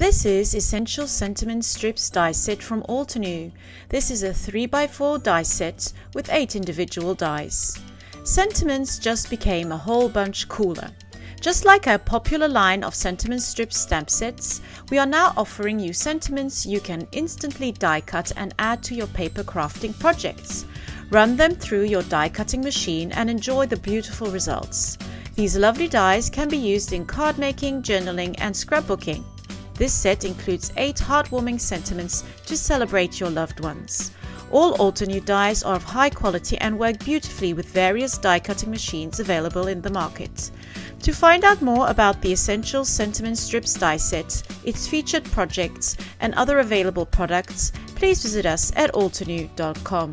This is Essential Sentiment Strips die set from Altenew. This is a 3x4 die set with 8 individual dies. Sentiments just became a whole bunch cooler. Just like our popular line of sentiment strip stamp sets, we are now offering you sentiments you can instantly die cut and add to your paper crafting projects. Run them through your die cutting machine and enjoy the beautiful results. These lovely dies can be used in card making, journaling, and scrapbooking. This set includes 8 heartwarming sentiments to celebrate your loved ones. All Altenew dies are of high quality and work beautifully with various die cutting machines available in the market. To find out more about the Essential Sentiment Strips die set, its featured projects, and other available products, please visit us at altenew.com.